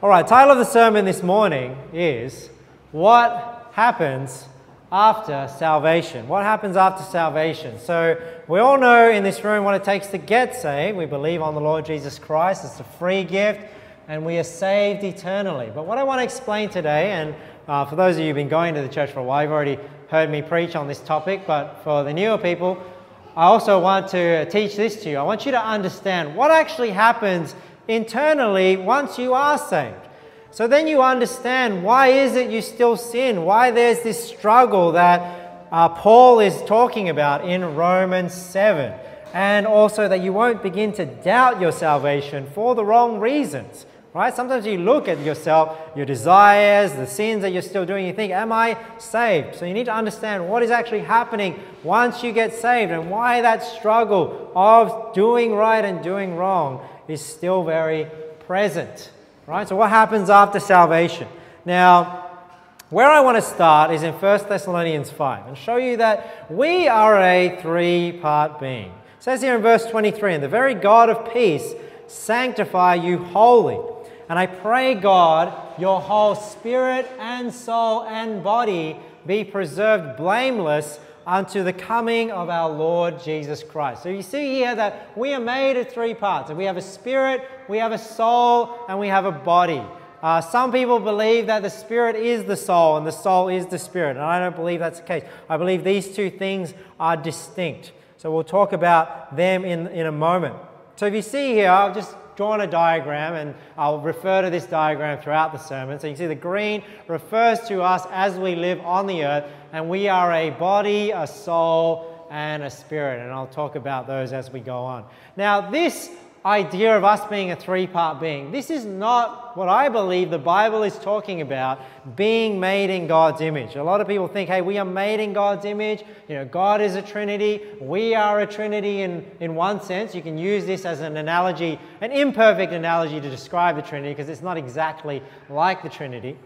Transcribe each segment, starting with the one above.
All right, title of the sermon this morning is What Happens After Salvation? What happens after salvation? So, we all know in this room what it takes to get saved. We believe on the Lord Jesus Christ, it's a free gift, and we are saved eternally. But what I want to explain today, and uh, for those of you who've been going to the church for a while, you've already heard me preach on this topic, but for the newer people, I also want to teach this to you. I want you to understand what actually happens internally once you are saved. So then you understand why is it you still sin? Why there's this struggle that uh, Paul is talking about in Romans 7. And also that you won't begin to doubt your salvation for the wrong reasons. Right? Sometimes you look at yourself, your desires, the sins that you're still doing, you think, Am I saved? So you need to understand what is actually happening once you get saved and why that struggle of doing right and doing wrong is still very present. Right? So, what happens after salvation? Now, where I want to start is in 1 Thessalonians 5 and show you that we are a three part being. It says here in verse 23 And the very God of peace sanctify you wholly. And I pray, God, your whole spirit and soul and body be preserved blameless unto the coming of our Lord Jesus Christ. So you see here that we are made of three parts. We have a spirit, we have a soul, and we have a body. Uh, some people believe that the spirit is the soul and the soul is the spirit, and I don't believe that's the case. I believe these two things are distinct. So we'll talk about them in, in a moment. So if you see here, I've just drawn a diagram and I'll refer to this diagram throughout the sermon. So you see the green refers to us as we live on the earth and we are a body, a soul, and a spirit. And I'll talk about those as we go on. Now, this idea of us being a three part being, this is not what I believe the Bible is talking about being made in God's image. A lot of people think, hey, we are made in God's image. You know, God is a trinity. We are a trinity in, in one sense. You can use this as an analogy, an imperfect analogy to describe the trinity because it's not exactly like the trinity.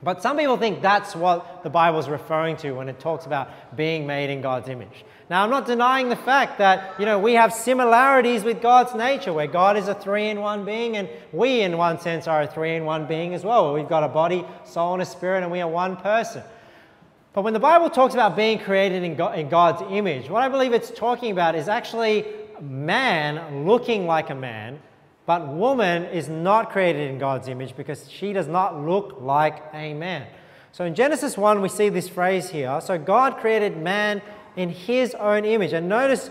But some people think that's what the Bible is referring to when it talks about being made in God's image. Now, I'm not denying the fact that, you know, we have similarities with God's nature, where God is a three in one being, and we, in one sense, are a three in one being as well. We've got a body, soul, and a spirit, and we are one person. But when the Bible talks about being created in, in God's image, what I believe it's talking about is actually man looking like a man but woman is not created in God's image because she does not look like a man. So in Genesis 1, we see this phrase here. So God created man in his own image. And notice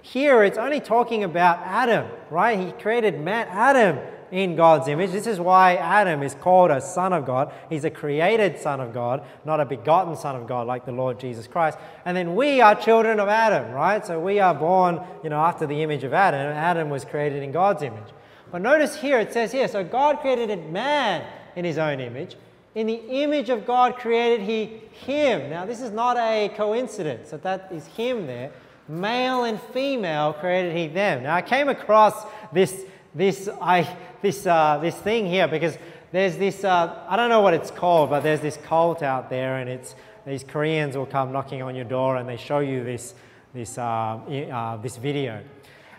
here it's only talking about Adam, right? He created man, Adam, in God's image. This is why Adam is called a son of God. He's a created son of God, not a begotten son of God like the Lord Jesus Christ. And then we are children of Adam, right? So we are born, you know, after the image of Adam. Adam was created in God's image. But notice here, it says here, so God created man in his own image. In the image of God created he him. Now, this is not a coincidence that that is him there. Male and female created he them. Now, I came across this, this, I, this, uh, this thing here because there's this, uh, I don't know what it's called, but there's this cult out there and it's, these Koreans will come knocking on your door and they show you this, this, uh, uh this video.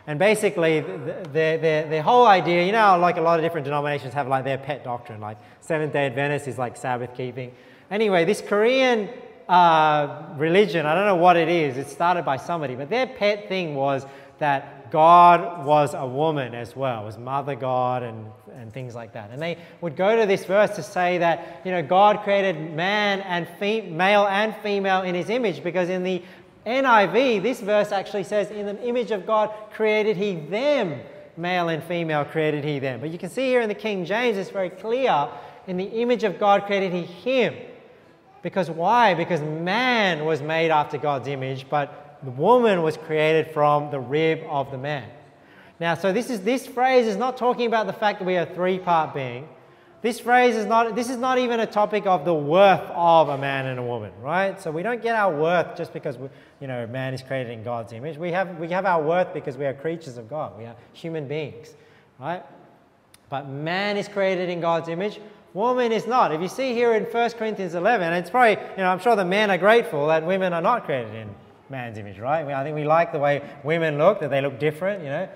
And basically, the, the, the, whole idea, you know, like a lot of different denominations have like their pet doctrine, like Seventh day Adventist is like Sabbath keeping. Anyway, this Korean uh, religion, I don't know what it is, it started by somebody, but their pet thing was that God was a woman as well, was Mother God and, and things like that. And they would go to this verse to say that, you know, God created man and male and female in his image because in the NIV, this verse actually says, In the image of God created he them, male and female created he them. But you can see here in the King James, it's very clear, in the image of God created he him. Because why? Because man was made after God's image, but the woman was created from the rib of the man. Now, so this is this phrase is not talking about the fact that we are three-part being. This phrase is not, this is not even a topic of the worth of a man and a woman, right? So we don't get our worth just because, we, you know, man is created in God's image. We have, we have our worth because we are creatures of God. We are human beings, right? But man is created in God's image. Woman is not. If you see here in 1 Corinthians 11, it's probably, you know, I'm sure the men are grateful that women are not created in man's image, right? I think we like the way women look, that they look different, you know.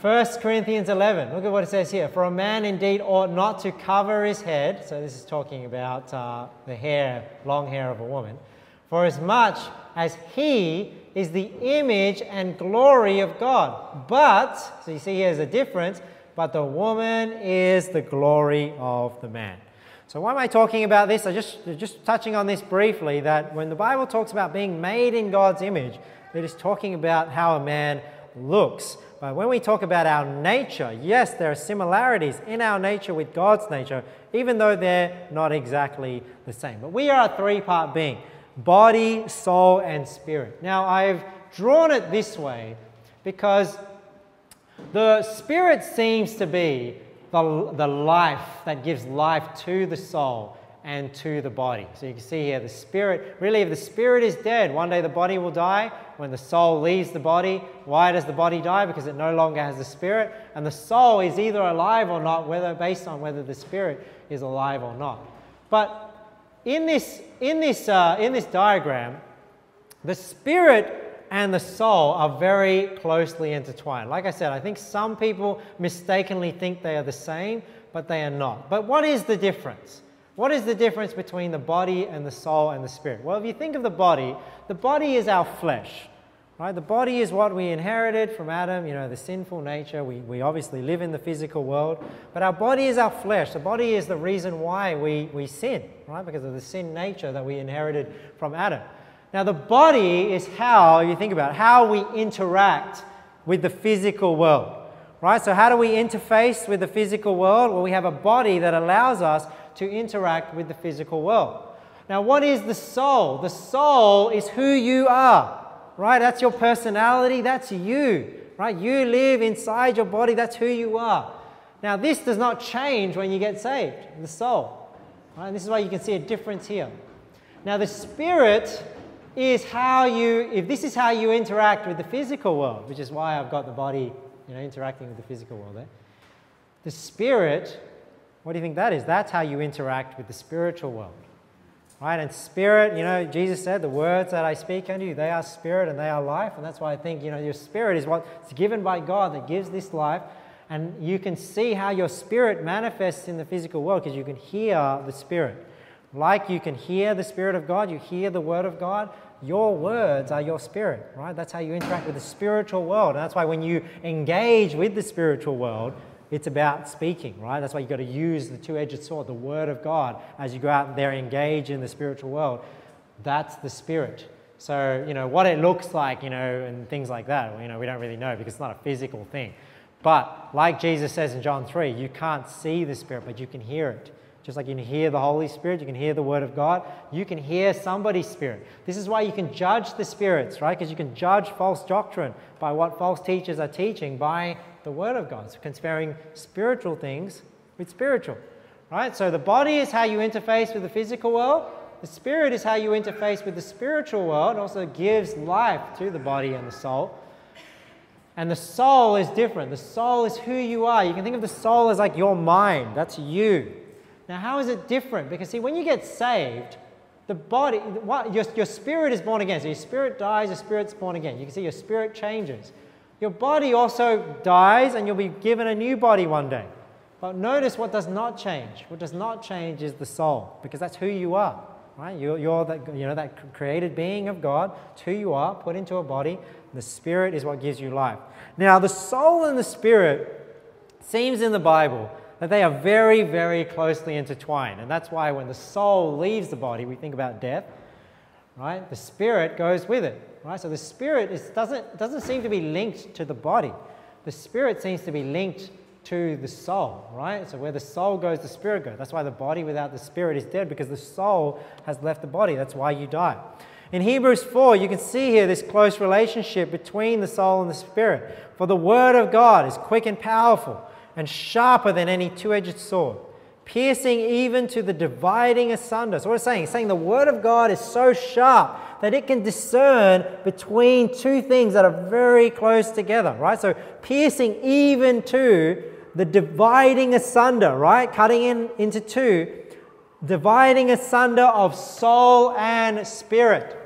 1 Corinthians 11, look at what it says here. For a man indeed ought not to cover his head. So this is talking about uh, the hair, long hair of a woman. For as much as he is the image and glory of God. But, so you see here's a difference, but the woman is the glory of the man. So why am I talking about this? I just just touching on this briefly that when the Bible talks about being made in God's image, it is talking about how a man looks. But when we talk about our nature, yes, there are similarities in our nature with God's nature, even though they're not exactly the same. But we are a three part being body, soul, and spirit. Now, I've drawn it this way because the spirit seems to be the, the life that gives life to the soul and to the body. So you can see here the spirit, really, if the spirit is dead, one day the body will die. When the soul leaves the body, why does the body die? Because it no longer has the spirit. And the soul is either alive or not, whether based on whether the spirit is alive or not. But in this, in this, uh, in this diagram, the spirit and the soul are very closely intertwined. Like I said, I think some people mistakenly think they are the same, but they are not. But what is the difference? What is the difference between the body and the soul and the spirit? Well, if you think of the body, the body is our flesh. Right? The body is what we inherited from Adam, you know, the sinful nature. We, we obviously live in the physical world, but our body is our flesh. The body is the reason why we, we sin, right? Because of the sin nature that we inherited from Adam. Now, the body is how, you think about it, how we interact with the physical world, right? So, how do we interface with the physical world? Well, we have a body that allows us to interact with the physical world. Now, what is the soul? The soul is who you are right? That's your personality, that's you, right? You live inside your body, that's who you are. Now, this does not change when you get saved, the soul. Right? And this is why you can see a difference here. Now, the spirit is how you, if this is how you interact with the physical world, which is why I've got the body, you know, interacting with the physical world there. The spirit, what do you think that is? That's how you interact with the spiritual world. Right? And spirit, you know, Jesus said, the words that I speak unto you, they are spirit and they are life. And that's why I think, you know, your spirit is what's given by God that gives this life. And you can see how your spirit manifests in the physical world because you can hear the spirit. Like you can hear the spirit of God, you hear the word of God, your words are your spirit, right? That's how you interact with the spiritual world. And that's why when you engage with the spiritual world, it's about speaking, right? That's why you've got to use the two edged sword, the Word of God, as you go out there, engage in the spiritual world. That's the Spirit. So, you know, what it looks like, you know, and things like that, you know, we don't really know because it's not a physical thing. But like Jesus says in John 3, you can't see the Spirit, but you can hear it. Just like you can hear the Holy Spirit, you can hear the Word of God, you can hear somebody's spirit. This is why you can judge the spirits, right? Because you can judge false doctrine by what false teachers are teaching by the Word of God. So comparing spiritual things with spiritual. Right? So the body is how you interface with the physical world. The spirit is how you interface with the spiritual world. Also gives life to the body and the soul. And the soul is different. The soul is who you are. You can think of the soul as like your mind. That's you. Now, how is it different? Because, see, when you get saved, the body, what, your, your spirit is born again. So your spirit dies, your spirit's born again. You can see your spirit changes. Your body also dies and you'll be given a new body one day. But notice what does not change. What does not change is the soul, because that's who you are. Right? You're, you're that, you know, that created being of God. It's who you are, put into a body. The spirit is what gives you life. Now, the soul and the spirit seems in the Bible that they are very, very closely intertwined. And that's why when the soul leaves the body, we think about death, right? The spirit goes with it right? So the spirit is, doesn't, doesn't seem to be linked to the body. The spirit seems to be linked to the soul, right? So where the soul goes, the spirit goes. That's why the body without the spirit is dead because the soul has left the body. That's why you die. In Hebrews 4, you can see here this close relationship between the soul and the spirit. For the word of God is quick and powerful and sharper than any two edged sword, piercing even to the dividing asunder. So, what it's saying? It's saying the word of God is so sharp that it can discern between two things that are very close together, right? So piercing even to the dividing asunder, right? Cutting in into two, dividing asunder of soul and spirit,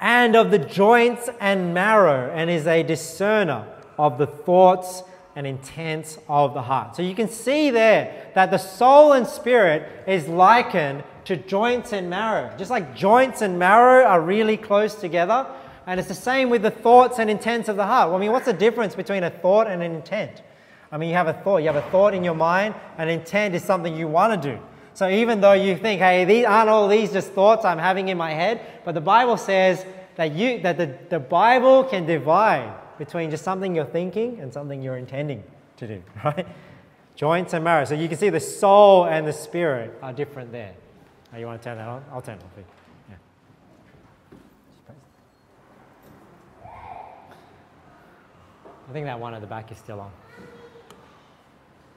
and of the joints and marrow, and is a discerner of the thoughts and intents of the heart. So you can see there that the soul and spirit is likened to joints and marrow. Just like joints and marrow are really close together, and it's the same with the thoughts and intents of the heart. Well, I mean, what's the difference between a thought and an intent? I mean, you have a thought, you have a thought in your mind, an intent is something you want to do. So even though you think, hey, these aren't all these just thoughts I'm having in my head, but the Bible says that you that the, the Bible can divide between just something you're thinking and something you're intending to do, right? Joints and marrow. So you can see the soul and the spirit are different there. Oh, you want to turn that on? I'll turn it on. Yeah. I think that one at the back is still on.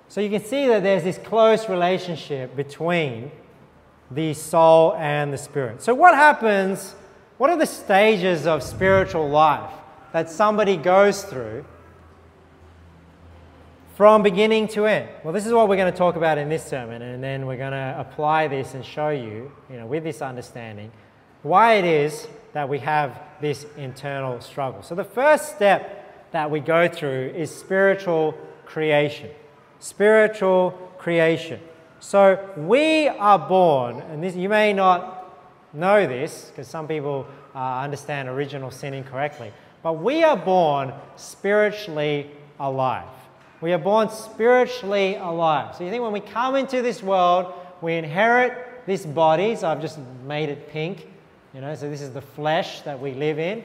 So you can see that there's this close relationship between the soul and the spirit. So, what happens? What are the stages of spiritual life that somebody goes through from beginning to end? Well, this is what we're going to talk about in this sermon, and then we're going to apply this and show you, you know, with this understanding, why it is that we have this internal struggle. So, the first step that we go through is spiritual creation spiritual creation. So we are born, and this, you may not know this because some people uh, understand original sin incorrectly, but we are born spiritually alive. We are born spiritually alive. So you think when we come into this world, we inherit this body. So I've just made it pink, you know, so this is the flesh that we live in.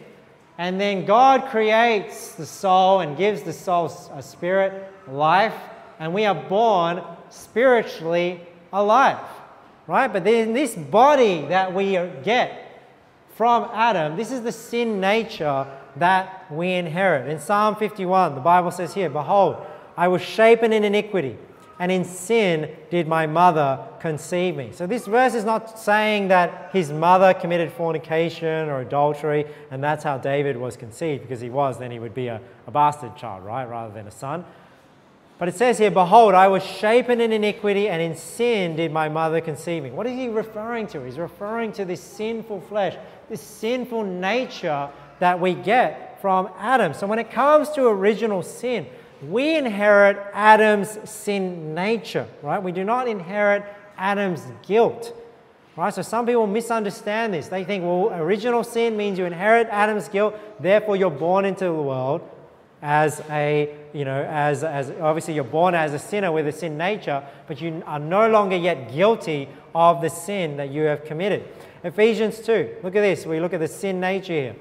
And then God creates the soul and gives the soul a spirit, life, and we are born spiritually alive, right? But then this body that we get from Adam, this is the sin nature that we inherit. In Psalm 51, the Bible says here, Behold, I was shapen in iniquity, and in sin did my mother conceive me. So this verse is not saying that his mother committed fornication or adultery, and that's how David was conceived, because he was, then he would be a, a bastard child, right, rather than a son. But it says here, Behold, I was shapen in iniquity, and in sin did my mother conceive me. What is he referring to? He's referring to this sinful flesh, this sinful nature that we get from Adam. So when it comes to original sin, we inherit Adam's sin nature, right? We do not inherit Adam's guilt. Right? So some people misunderstand this. They think, well, original sin means you inherit Adam's guilt, therefore you're born into the world as a, you know, as, as obviously you're born as a sinner with a sin nature, but you are no longer yet guilty of the sin that you have committed. Ephesians 2, look at this. We look at the sin nature here.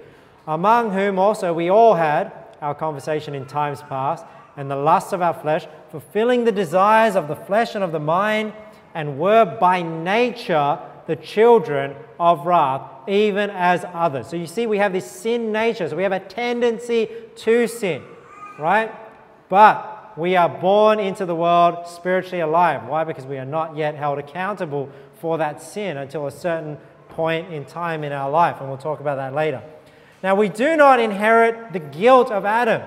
Among whom also we all had our conversation in times past, and the lusts of our flesh, fulfilling the desires of the flesh and of the mind, and were by nature the children of wrath, even as others. So you see, we have this sin nature. So we have a tendency to sin, right? But we are born into the world spiritually alive. Why? Because we are not yet held accountable for that sin until a certain point in time in our life. And we'll talk about that later. Now, we do not inherit the guilt of Adam.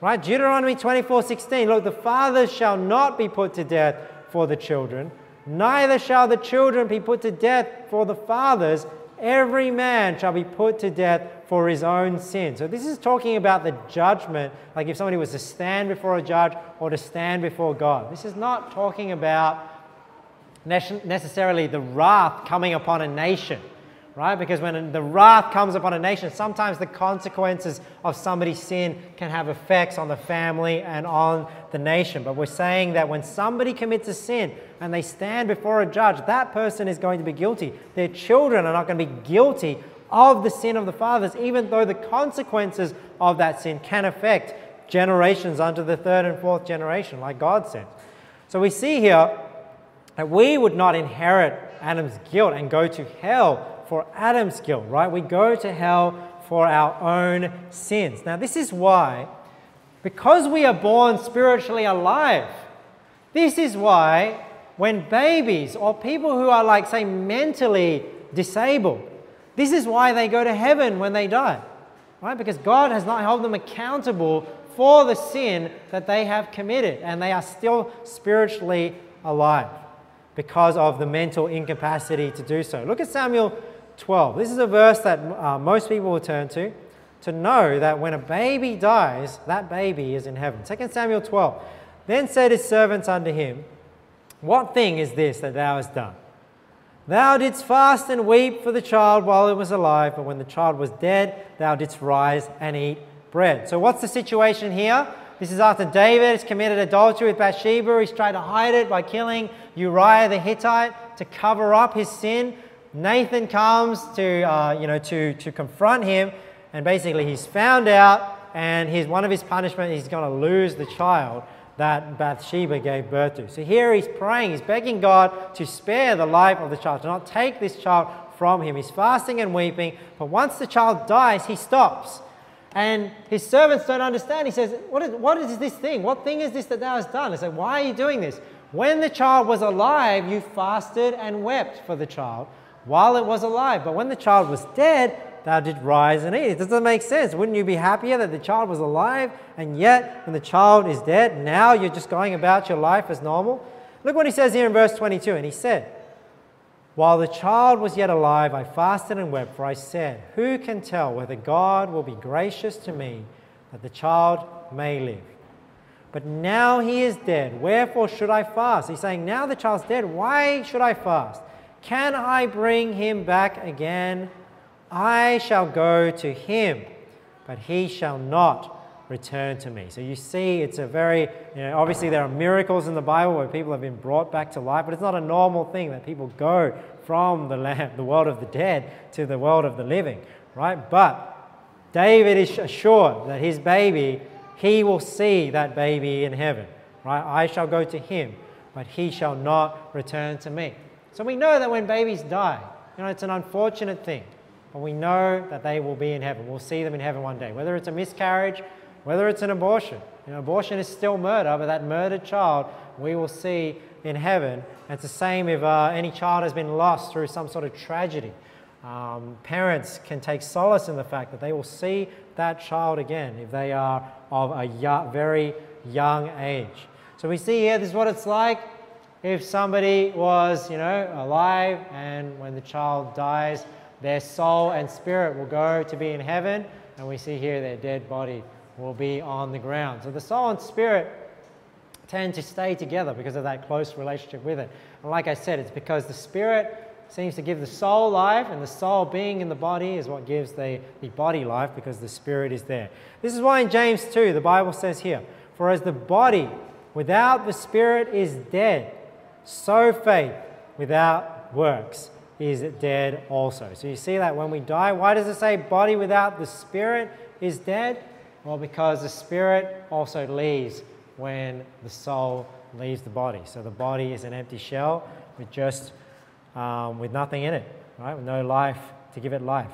Right? Deuteronomy 24 16. Look, the fathers shall not be put to death for the children, neither shall the children be put to death for the fathers, every man shall be put to death for his own sin. So, this is talking about the judgment, like if somebody was to stand before a judge or to stand before God. This is not talking about necessarily the wrath coming upon a nation right? Because when the wrath comes upon a nation, sometimes the consequences of somebody's sin can have effects on the family and on the nation. But we're saying that when somebody commits a sin and they stand before a judge, that person is going to be guilty. Their children are not going to be guilty of the sin of the fathers, even though the consequences of that sin can affect generations unto the third and fourth generation, like God said. So we see here that we would not inherit Adam's guilt and go to hell for Adam's guilt, right? We go to hell for our own sins. Now, this is why, because we are born spiritually alive, this is why when babies or people who are, like, say, mentally disabled, this is why they go to heaven when they die, right? Because God has not held them accountable for the sin that they have committed, and they are still spiritually alive because of the mental incapacity to do so. Look at Samuel 12. This is a verse that uh, most people will turn to. to know that when a baby dies, that baby is in heaven. 2 Samuel 12. Then said his servants unto him, What thing is this that thou hast done? Thou didst fast and weep for the child while it was alive, but when the child was dead, thou didst rise and eat bread. So, what's the situation here? This is after David has committed adultery with Bathsheba. He's tried to hide it by killing Uriah the Hittite to cover up his sin. Nathan comes to, uh, you know, to, to confront him, and basically he's found out, and his, one of his punishment, he's going to lose the child that Bathsheba gave birth to. So here he's praying, he's begging God to spare the life of the child, to not take this child from him. He's fasting and weeping, but once the child dies, he stops. And his servants don't understand. He says, what is, what is this thing? What thing is this that thou hast done? They say, Why are you doing this? When the child was alive, you fasted and wept for the child while it was alive. But when the child was dead, thou did rise and eat. It doesn't make sense. Wouldn't you be happier that the child was alive and yet when the child is dead, now you're just going about your life as normal? Look what he says here in verse 22. And he said, While the child was yet alive, I fasted and wept, for I said, Who can tell whether God will be gracious to me that the child may live? But now he is dead. Wherefore should I fast? He's saying, Now the child's dead. Why should I fast? Can I bring him back again? I shall go to him, but he shall not return to me. So you see, it's a very, you know, obviously there are miracles in the Bible where people have been brought back to life, but it's not a normal thing that people go from the, land, the world of the dead to the world of the living, right? But David is assured that his baby, he will see that baby in heaven, right? I shall go to him, but he shall not return to me. So we know that when babies die, you know, it's an unfortunate thing. But we know that they will be in heaven. We'll see them in heaven one day. Whether it's a miscarriage, whether it's an abortion. You know, abortion is still murder, but that murdered child we will see in heaven. And it's the same if uh, any child has been lost through some sort of tragedy. Um, parents can take solace in the fact that they will see that child again if they are of a very young age. So we see here, this is what it's like if somebody was, you know, alive and when the child dies, their soul and spirit will go to be in heaven, and we see here their dead body will be on the ground. So the soul and spirit tend to stay together because of that close relationship with it. And like I said, it's because the spirit seems to give the soul life, and the soul being in the body is what gives the, the body life because the spirit is there. This is why in James 2, the Bible says here, For as the body without the spirit is dead, so faith without works is dead also. So you see that when we die, why does it say body without the spirit is dead? Well, because the spirit also leaves when the soul leaves the body. So the body is an empty shell with just um, with nothing in it, right? With no life to give it life.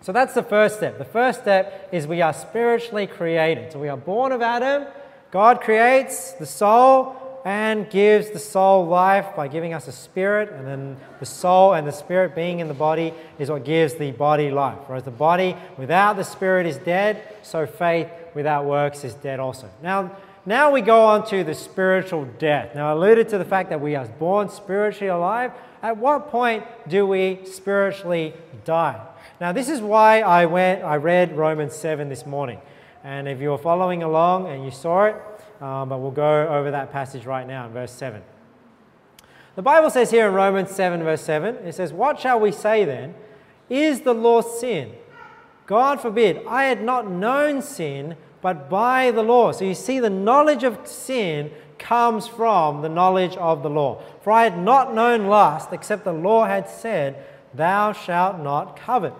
So that's the first step. The first step is we are spiritually created. So we are born of Adam. God creates the soul and gives the soul life by giving us a spirit, and then the soul and the spirit being in the body is what gives the body life. Whereas the body without the spirit is dead, so faith without works is dead also. Now, now we go on to the spiritual death. Now, I alluded to the fact that we are born spiritually alive. At what point do we spiritually die? Now, this is why I went, I read Romans 7 this morning. And if you're following along and you saw it, um, but we'll go over that passage right now in verse 7. The Bible says here in Romans 7, verse 7, it says, What shall we say then? Is the law sin? God forbid. I had not known sin, but by the law. So you see, the knowledge of sin comes from the knowledge of the law. For I had not known lust, except the law had said, Thou shalt not covet.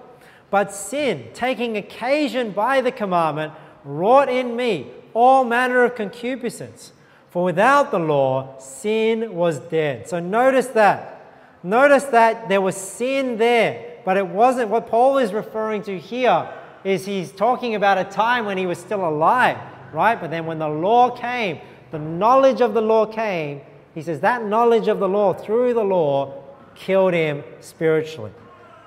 But sin, taking occasion by the commandment, wrought in me all manner of concupiscence. For without the law, sin was dead. So notice that. Notice that there was sin there, but it wasn't what Paul is referring to here is he's talking about a time when he was still alive, right? But then when the law came, the knowledge of the law came, he says that knowledge of the law through the law killed him spiritually.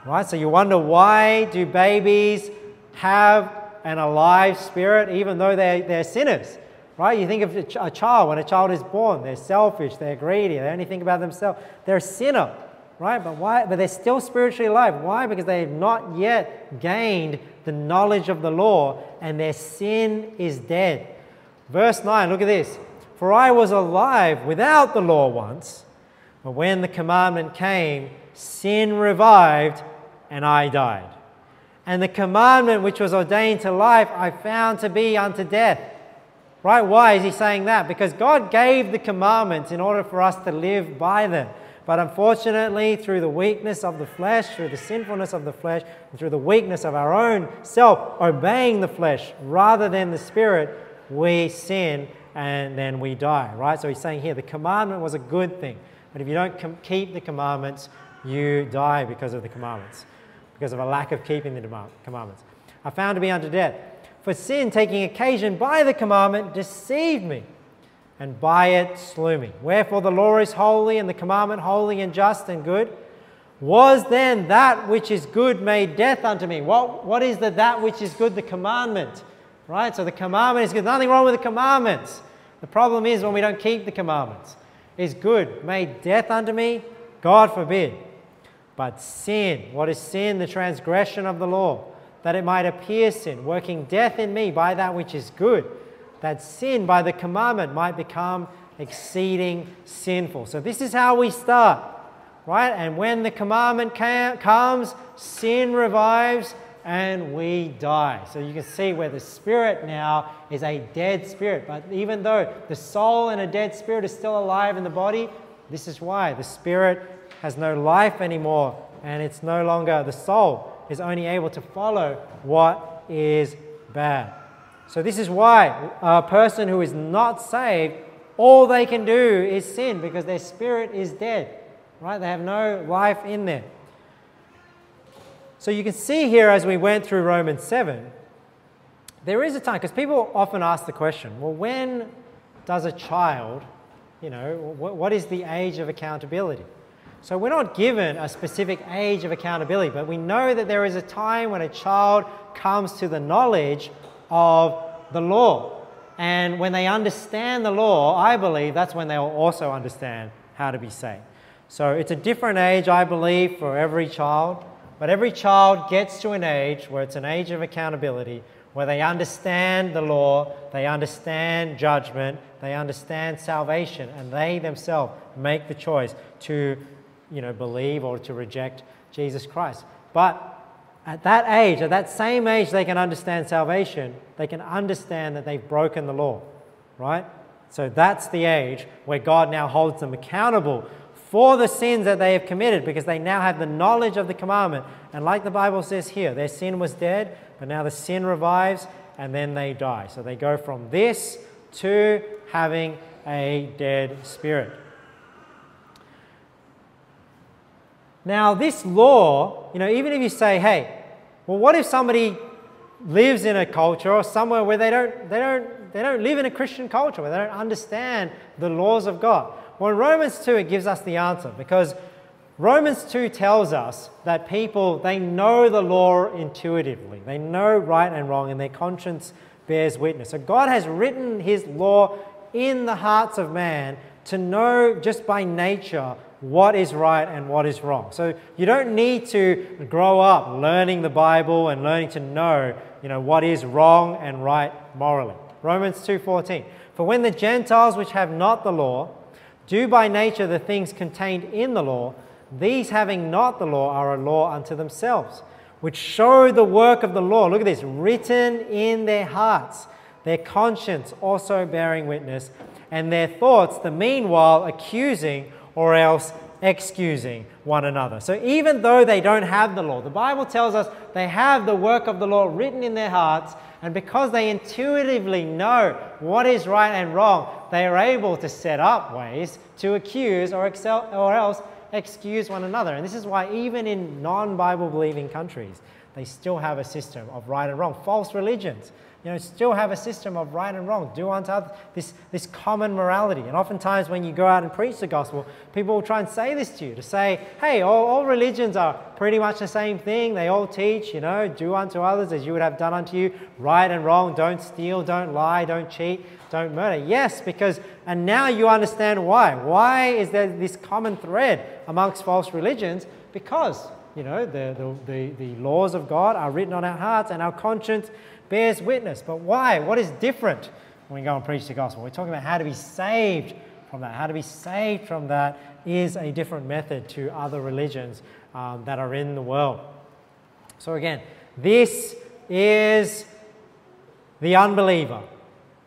Right? So you wonder why do babies have an alive spirit, even though they're, they're sinners. Right? You think of a child, when a child is born, they're selfish, they're greedy, they only think about themselves. They're a sinner. right? But why? But they're still spiritually alive. Why? Because they have not yet gained the knowledge of the law, and their sin is dead. Verse 9, look at this. For I was alive without the law once, but when the commandment came, sin revived, and I died. And the commandment which was ordained to life I found to be unto death. Right? Why is he saying that? Because God gave the commandments in order for us to live by them. But unfortunately, through the weakness of the flesh, through the sinfulness of the flesh, and through the weakness of our own self, obeying the flesh rather than the spirit, we sin and then we die. Right? So he's saying here the commandment was a good thing. But if you don't keep the commandments, you die because of the commandments, because of a lack of keeping the commandments. I found to be unto death. For sin, taking occasion by the commandment, deceived me, and by it slew me. Wherefore the law is holy, and the commandment holy and just and good. Was then that which is good made death unto me? What, what is the that which is good? The commandment. Right? So the commandment is good. Nothing wrong with the commandments. The problem is when we don't keep the commandments. Is good made death unto me? God forbid. But sin, what is sin? The transgression of the law that it might appear sin, working death in me by that which is good, that sin by the commandment might become exceeding sinful. So, this is how we start, right? And when the commandment comes, sin revives and we die. So, you can see where the spirit now is a dead spirit. But even though the soul and a dead spirit is still alive in the body, this is why the spirit has no life anymore and it's no longer the soul is only able to follow what is bad. So, this is why a person who is not saved, all they can do is sin because their spirit is dead, right? They have no life in them. So, you can see here as we went through Romans 7, there is a time, because people often ask the question well, when does a child, you know, what is the age of accountability? So we're not given a specific age of accountability, but we know that there is a time when a child comes to the knowledge of the law. And when they understand the law, I believe that's when they'll also understand how to be saved. So it's a different age, I believe, for every child. But every child gets to an age where it's an age of accountability, where they understand the law, they understand judgment, they understand salvation, and they themselves make the choice to you know, believe or to reject Jesus Christ. But at that age, at that same age, they can understand salvation. They can understand that they've broken the law, right? So that's the age where God now holds them accountable for the sins that they have committed because they now have the knowledge of the commandment. And like the Bible says here, their sin was dead, but now the sin revives and then they die. So they go from this to having a dead spirit. Now, this law, you know, even if you say, hey, well, what if somebody lives in a culture or somewhere where they don't, they don't, they don't live in a Christian culture, where they don't understand the laws of God? Well, in Romans 2, it gives us the answer because Romans 2 tells us that people, they know the law intuitively. They know right and wrong, and their conscience bears witness. So God has written his law in the hearts of man to know just by nature what is right and what is wrong. So you don't need to grow up learning the Bible and learning to know, you know, what is wrong and right morally. Romans 2:14. For when the Gentiles which have not the law do by nature the things contained in the law, these having not the law are a law unto themselves, which show the work of the law. Look at this, written in their hearts, their conscience also bearing witness, and their thoughts the meanwhile accusing or else excusing one another. So even though they don't have the law, the Bible tells us they have the work of the law written in their hearts, and because they intuitively know what is right and wrong, they are able to set up ways to accuse or, excel, or else excuse one another. And this is why, even in non Bible believing countries, they still have a system of right and wrong. False religions, you know, still have a system of right and wrong. Do unto others this, this common morality. And oftentimes when you go out and preach the gospel, people will try and say this to you to say, hey, all, all religions are pretty much the same thing. They all teach, you know, do unto others as you would have done unto you, right and wrong. Don't steal, don't lie, don't cheat, don't murder. Yes, because, and now you understand why. Why is there this common thread amongst false religions? Because you know, the, the, the, the, laws of God are written on our hearts and our conscience bears witness. But why? What is different when we go and preach the gospel? We're talking about how to be saved from that. How to be saved from that is a different method to other religions um, that are in the world. So, again, this is the unbeliever,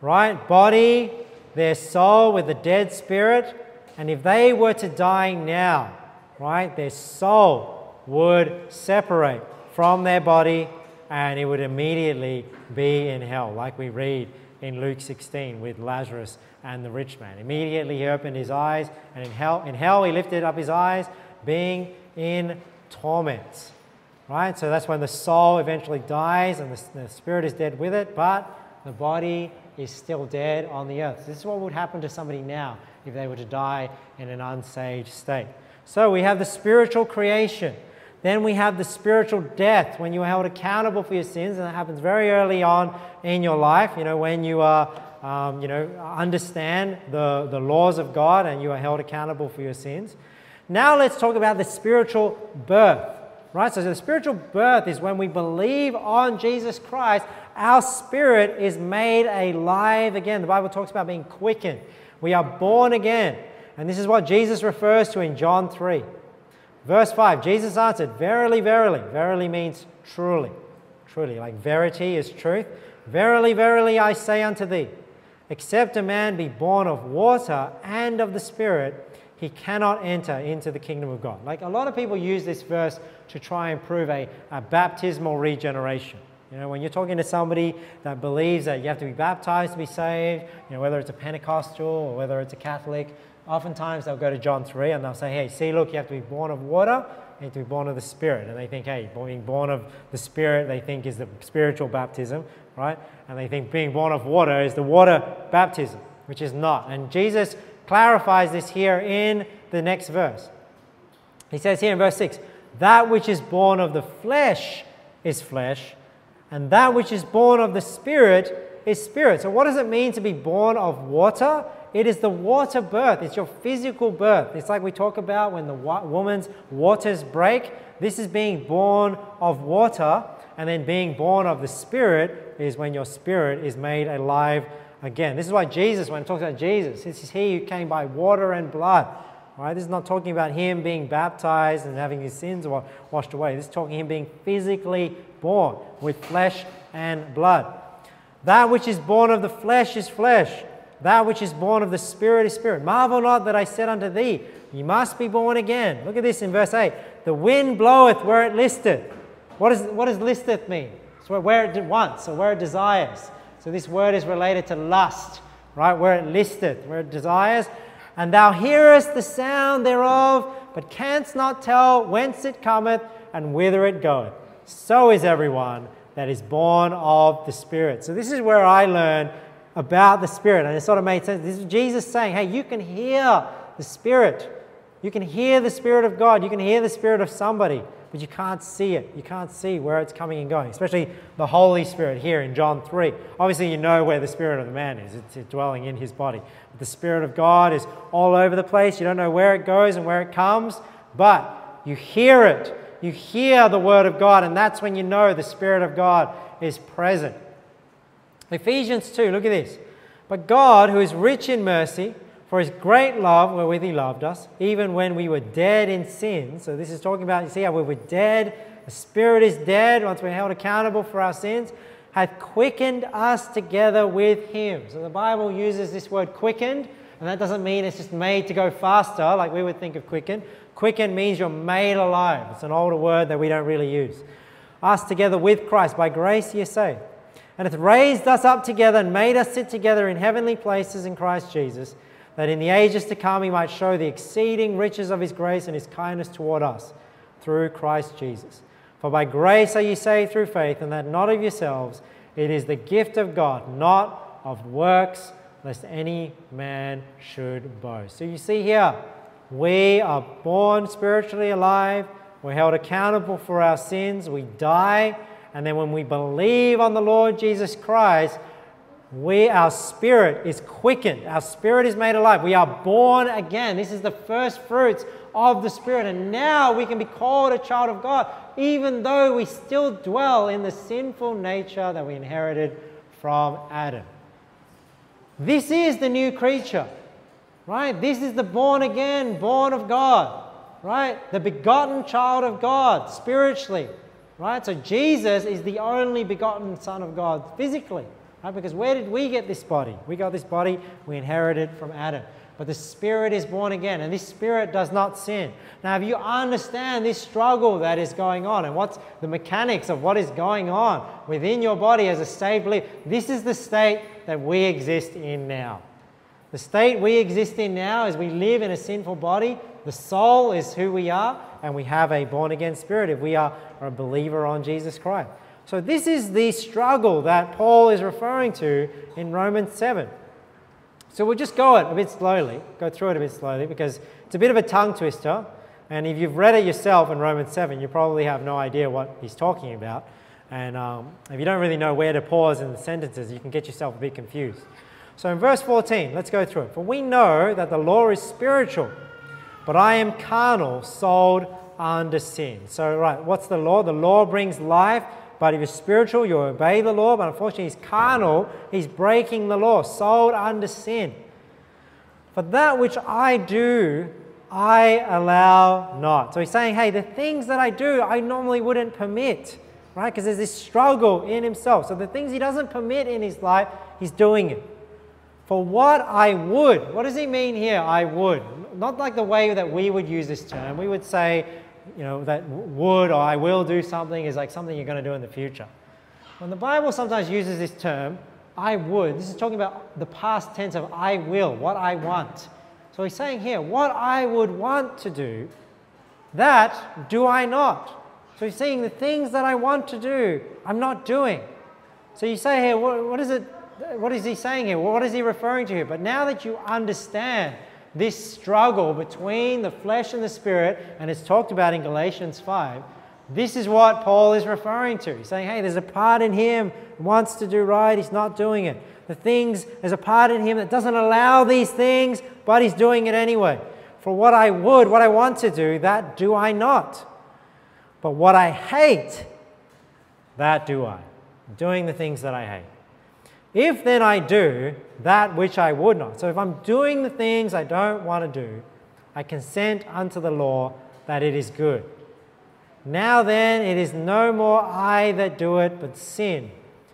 right? Body, their soul with the dead spirit. And if they were to die now, right, their soul would separate from their body and it would immediately be in hell, like we read in Luke 16 with Lazarus and the rich man. Immediately he opened his eyes, and in hell, in hell he lifted up his eyes, being in torment. Right? So that's when the soul eventually dies and the, the spirit is dead with it, but the body is still dead on the earth. This is what would happen to somebody now if they were to die in an unsaved state. So we have the spiritual creation. Then we have the spiritual death when you are held accountable for your sins, and that happens very early on in your life. You know, when you are, um, you know, understand the, the laws of God and you are held accountable for your sins. Now let's talk about the spiritual birth, right? So the spiritual birth is when we believe on Jesus Christ, our spirit is made alive again. The Bible talks about being quickened. We are born again. And this is what Jesus refers to in John 3. Verse 5 Jesus answered, Verily, verily. Verily means truly. Truly, like verity is truth. Verily, verily, I say unto thee, except a man be born of water and of the Spirit, he cannot enter into the kingdom of God. Like a lot of people use this verse to try and prove a, a baptismal regeneration. You know, when you're talking to somebody that believes that you have to be baptized to be saved, you know, whether it's a Pentecostal or whether it's a Catholic, oftentimes they'll go to John 3 and they'll say, hey, see, look, you have to be born of water, you have to be born of the Spirit. And they think, hey, being born of the Spirit, they think is the spiritual baptism, right? And they think being born of water is the water baptism, which is not. And Jesus clarifies this here in the next verse. He says here in verse 6 that which is born of the flesh is flesh, and that which is born of the Spirit is spirit. So, what does it mean to be born of water? It is the water birth. It's your physical birth. It's like we talk about when the woman's waters break. This is being born of water, and then being born of the Spirit is when your spirit is made alive again. This is why Jesus, when it talks about Jesus, this is He who came by water and blood. Right? This is not talking about Him being baptized and having His sins washed away. This is talking Him being physically born with flesh and blood. That which is born of the flesh is flesh that which is born of the Spirit is spirit. Marvel not that I said unto thee, You must be born again. Look at this in verse 8. The wind bloweth where it listeth. What, is, what does listeth mean? So where it wants or where it desires. So this word is related to lust, right? Where it listeth, where it desires. And thou hearest the sound thereof, but canst not tell whence it cometh and whither it goeth. So is everyone that is born of the Spirit. So this is where I learn about the Spirit. And it sort of made sense. This is Jesus saying, hey, you can hear the Spirit. You can hear the Spirit of God. You can hear the Spirit of somebody, but you can't see it. You can't see where it's coming and going, especially the Holy Spirit here in John 3. Obviously, you know where the Spirit of the man is, it's dwelling in his body. But the Spirit of God is all over the place. You don't know where it goes and where it comes, but you hear it. You hear the Word of God, and that's when you know the Spirit of God is present. Ephesians 2, look at this. But God, who is rich in mercy, for his great love wherewith he loved us, even when we were dead in sin. So this is talking about, you see how we were dead, the Spirit is dead once we're held accountable for our sins, hath quickened us together with him. So the Bible uses this word quickened, and that doesn't mean it's just made to go faster like we would think of quicken. Quicken means you're made alive. It's an older word that we don't really use. Us together with Christ. By grace you're saved and hath raised us up together and made us sit together in heavenly places in Christ Jesus, that in the ages to come he might show the exceeding riches of his grace and his kindness toward us through Christ Jesus. For by grace are you saved through faith, and that not of yourselves. It is the gift of God, not of works, lest any man should boast. So you see here, we are born spiritually alive. We're held accountable for our sins. We die. And then when we believe on the Lord Jesus Christ, we, our spirit is quickened. Our spirit is made alive. We are born again. This is the first fruits of the Spirit. And now we can be called a child of God, even though we still dwell in the sinful nature that we inherited from Adam. This is the new creature, right? This is the born again, born of God, right? The begotten child of God spiritually, right? So Jesus is the only begotten Son of God physically, right? Because where did we get this body? We got this body, we inherited it from Adam. But the spirit is born again, and this spirit does not sin. Now, if you understand this struggle that is going on and what's the mechanics of what is going on within your body as a saved believer, this is the state that we exist in now. The state we exist in now is we live in a sinful body. The soul is who we are, and we have a born again spirit if we are a believer on Jesus Christ. So, this is the struggle that Paul is referring to in Romans 7. So we'll just go it a bit slowly, go through it a bit slowly because it's a bit of a tongue twister. And if you've read it yourself in Romans 7, you probably have no idea what he's talking about. And um, if you don't really know where to pause in the sentences, you can get yourself a bit confused. So in verse 14, let's go through it. For we know that the law is spiritual, but I am carnal, sold under sin. So, right, what's the law? The law brings life but if you're spiritual, you obey the law. But unfortunately, he's carnal. He's breaking the law, sold under sin. For that which I do, I allow not. So he's saying, hey, the things that I do, I normally wouldn't permit, right? Because there's this struggle in himself. So the things he doesn't permit in his life, he's doing it. For what I would, what does he mean here? I would. Not like the way that we would use this term. We would say, you know, that would or I will do something is like something you're going to do in the future. When the Bible sometimes uses this term, I would, this is talking about the past tense of I will, what I want. So he's saying here, what I would want to do, that do I not. So he's saying the things that I want to do, I'm not doing. So you say here, what, what is it? What is he saying here? What is he referring to here? But now that you understand this struggle between the flesh and the spirit, and it's talked about in Galatians 5, this is what Paul is referring to. He's saying, hey, there's a part in him wants to do right, he's not doing it. The things, there's a part in him that doesn't allow these things, but he's doing it anyway. For what I would, what I want to do, that do I not. But what I hate, that do I. Doing the things that I hate. If then I do that which I would not. So if I'm doing the things I don't want to do, I consent unto the law that it is good. Now then, it is no more I that do it, but sin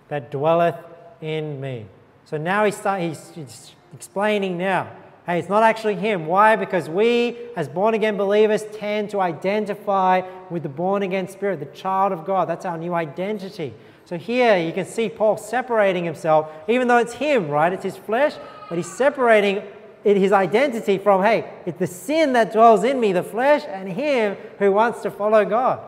that dwelleth in me. So now he's, start, he's, he's explaining now. Hey, it's not actually him. Why? Because we, as born again believers, tend to identify with the born again spirit, the child of God. That's our new identity. So here you can see Paul separating himself, even though it's him, right? It's his flesh, but he's separating his identity from, hey, it's the sin that dwells in me, the flesh, and him who wants to follow God.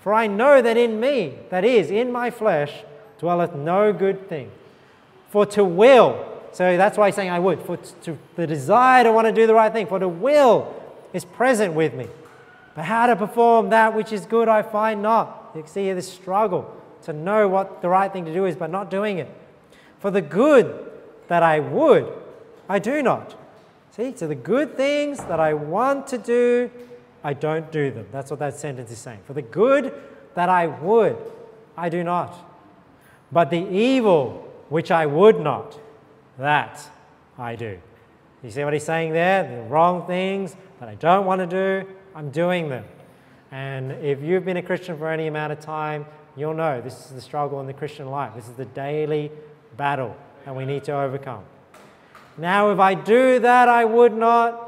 For I know that in me, that is, in my flesh, dwelleth no good thing. For to will, so that's why he's saying I would, for to, the desire to want to do the right thing, for the will is present with me. But how to perform that which is good I find not. You can see here this struggle to know what the right thing to do is, but not doing it. For the good that I would, I do not. See, so the good things that I want to do, I don't do them. That's what that sentence is saying. For the good that I would, I do not. But the evil which I would not, that I do. You see what he's saying there? The wrong things that I don't want to do, I'm doing them. And if you've been a Christian for any amount of time, you'll know this is the struggle in the Christian life. This is the daily battle and we need to overcome. Now, if I do that, I would not.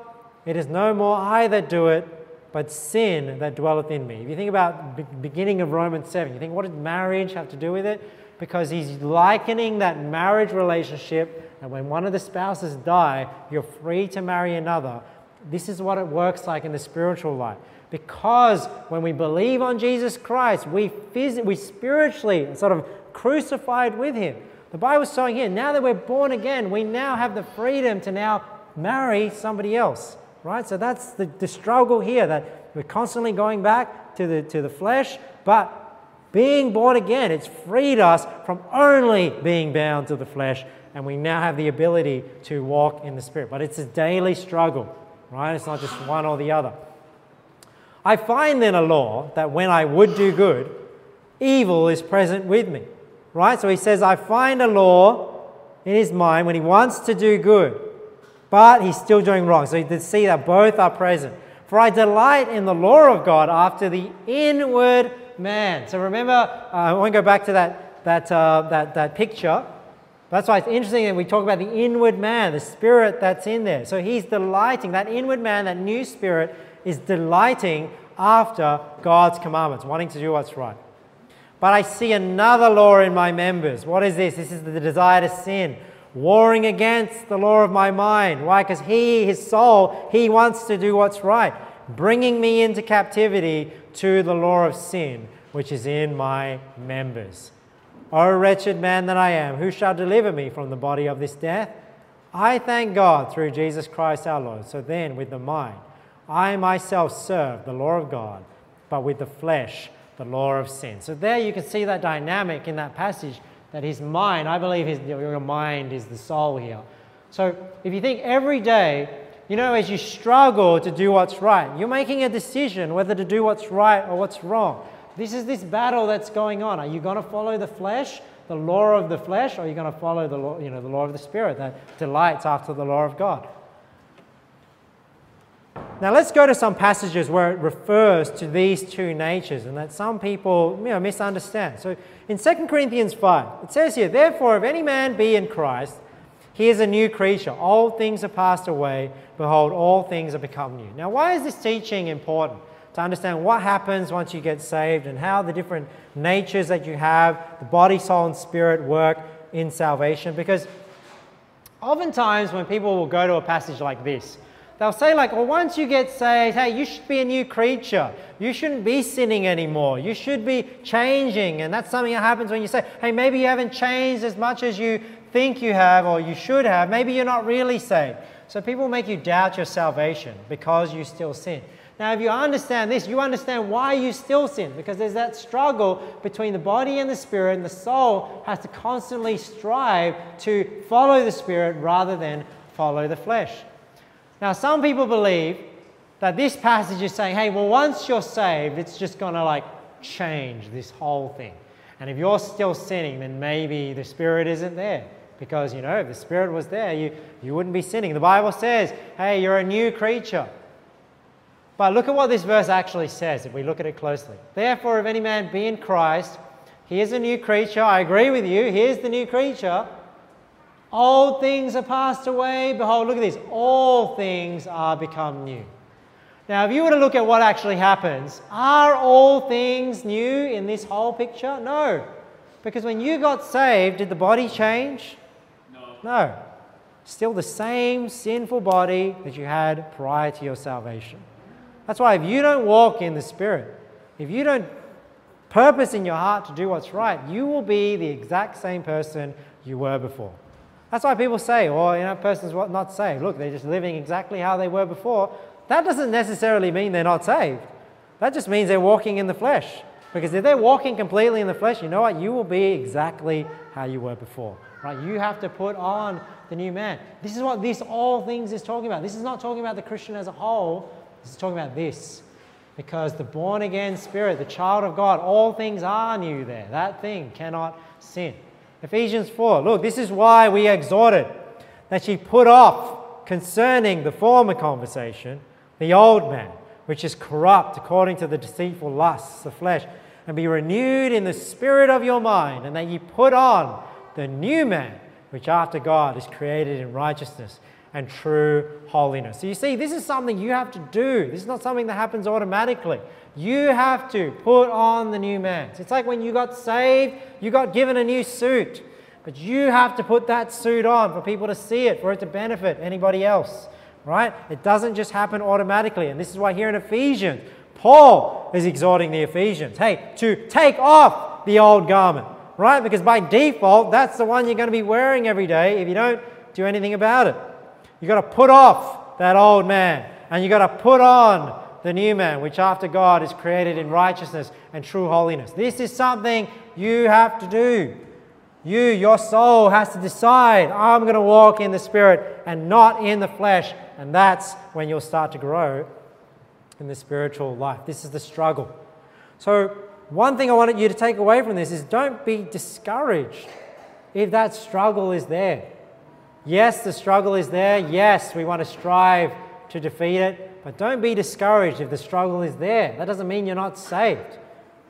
It is no more I that do it, but sin that dwelleth in me. If you think about the beginning of Romans 7, you think, what did marriage have to do with it? Because he's likening that marriage relationship, and when one of the spouses die, you're free to marry another. This is what it works like in the spiritual life. Because when we believe on Jesus Christ, we, phys- we spiritually sort of crucified with him. The Bible's saying here, now that we're born again, we now have the freedom to now marry somebody else, right? So that's the, the struggle here that we're constantly going back to the, to the flesh, but being born again, it's freed us from only being bound to the flesh, and we now have the ability to walk in the Spirit. But it's a daily struggle, right? It's not just one or the other. I find then a law that when I would do good, evil is present with me, right? So he says, I find a law in his mind when he wants to do good, but he's still doing wrong. So you see that both are present. For I delight in the law of God after the inward man. So remember, uh, I want to go back to that, that, uh, that, that picture. That's why it's interesting that we talk about the inward man, the spirit that's in there. So he's delighting, that inward man, that new spirit, is delighting after God's commandments, wanting to do what's right. But I see another law in my members. What is this? This is the desire to sin, warring against the law of my mind. Why? Because he, his soul, he wants to do what's right, bringing me into captivity to the law of sin, which is in my members. O wretched man that I am, who shall deliver me from the body of this death? I thank God through Jesus Christ our Lord. So then, with the mind, I myself serve the law of God, but with the flesh, the law of sin. So there you can see that dynamic in that passage that his mind, I believe his, your mind is the soul here. So if you think every day you know, as you struggle to do what's right, you're making a decision whether to do what's right or what's wrong. This is this battle that's going on. Are you going to follow the flesh, the law of the flesh, or are you going to follow the law, you know, the law of the Spirit that delights after the law of God? Now let's go to some passages where it refers to these two natures and that some people you know, misunderstand. So in 2 Corinthians 5, it says here, Therefore, if any man be in Christ, he is a new creature. All things are passed away. Behold, all things are become new. Now, why is this teaching important? To understand what happens once you get saved and how the different natures that you have, the body, soul, and spirit work in salvation. Because oftentimes, when people will go to a passage like this, they'll say, like, well, once you get saved, hey, you should be a new creature. You shouldn't be sinning anymore. You should be changing. And that's something that happens when you say, hey, maybe you haven't changed as much as you think you have or you should have. Maybe you're not really saved. So people make you doubt your salvation because you still sin. Now, if you understand this, you understand why you still sin because there's that struggle between the body and the spirit, and the soul has to constantly strive to follow the spirit rather than follow the flesh. Now, some people believe that this passage is saying, hey, well, once you're saved, it's just going to like change this whole thing. And if you're still sinning, then maybe the spirit isn't there. Because, you know, if the Spirit was there, you, you wouldn't be sinning. The Bible says, hey, you're a new creature. But look at what this verse actually says if we look at it closely. Therefore, if any man be in Christ, he is a new creature. I agree with you. Here's the new creature. Old things are passed away. Behold, look at this. All things are become new. Now, if you were to look at what actually happens, are all things new in this whole picture? No. Because when you got saved, did the body change? No. Still the same sinful body that you had prior to your salvation. That's why if you don't walk in the Spirit, if you don't purpose in your heart to do what's right, you will be the exact same person you were before. That's why people say, or you know, person's what not saved. Look, they're just living exactly how they were before. That doesn't necessarily mean they're not saved. That just means they're walking in the flesh. Because if they're walking completely in the flesh, you know what? You will be exactly how you were before. Right? You have to put on the new man. This is what this all things is talking about. This is not talking about the Christian as a whole. This is talking about this. Because the born again spirit, the child of God, all things are new there. That thing cannot sin. Ephesians 4. Look, this is why we exhorted that ye put off concerning the former conversation the old man, which is corrupt according to the deceitful lusts of flesh, and be renewed in the spirit of your mind, and that ye put on the new man, which after God is created in righteousness and true holiness. So you see, this is something you have to do. This is not something that happens automatically. You have to put on the new man. It's like when you got saved, you got given a new suit. But you have to put that suit on for people to see it, for it to benefit anybody else, right? It doesn't just happen automatically. And this is why here in Ephesians, Paul is exhorting the Ephesians, hey, to take off the old garment, right? Because by default, that's the one you're going to be wearing every day if you don't do anything about it. You've got to put off that old man and you've got to put on the new man, which after God is created in righteousness and true holiness. This is something you have to do. You, your soul, has to decide I'm going to walk in the Spirit and not in the flesh. And that's when you'll start to grow in the spiritual life. This is the struggle. So, one thing I wanted you to take away from this is don't be discouraged if that struggle is there. Yes, the struggle is there. Yes, we want to strive to defeat it. But don't be discouraged if the struggle is there. That doesn't mean you're not saved.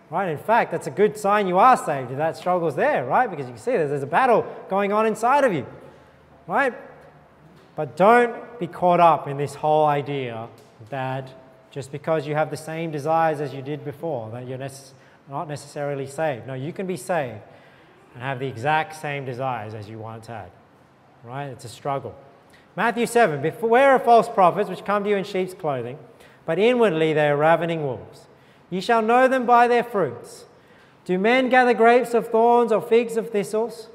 Right? In fact, that's a good sign you are saved if that struggle is there, right? Because you can see there's, there's a battle going on inside of you. Right? But don't be caught up in this whole idea that just because you have the same desires as you did before, that you're not necessarily saved. No, you can be saved and have the exact same desires as you once had right? It's a struggle. Matthew 7 Beware of false prophets which come to you in sheep's clothing, but inwardly they are ravening wolves. Ye shall know them by their fruits. Do men gather grapes of thorns or figs of thistles?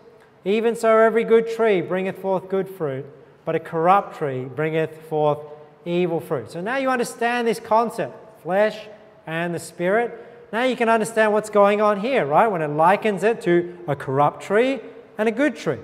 Even so, every good tree bringeth forth good fruit, but a corrupt tree bringeth forth evil fruit. So now you understand this concept flesh and the spirit. Now you can understand what's going on here, right? When it likens it to a corrupt tree and a good tree.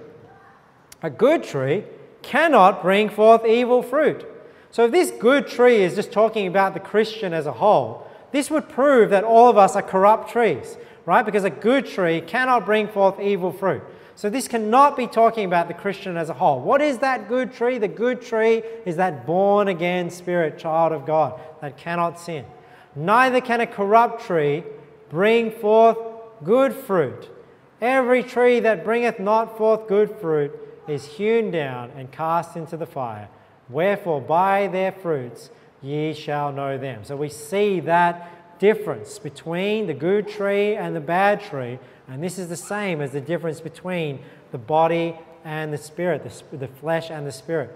A good tree cannot bring forth evil fruit. So, if this good tree is just talking about the Christian as a whole, this would prove that all of us are corrupt trees, right? Because a good tree cannot bring forth evil fruit. So, this cannot be talking about the Christian as a whole. What is that good tree? The good tree is that born again spirit, child of God, that cannot sin. Neither can a corrupt tree bring forth good fruit. Every tree that bringeth not forth good fruit is hewn down and cast into the fire. Wherefore, by their fruits ye shall know them. So we see that difference between the good tree and the bad tree. And this is the same as the difference between the body and the spirit, the, the flesh and the spirit.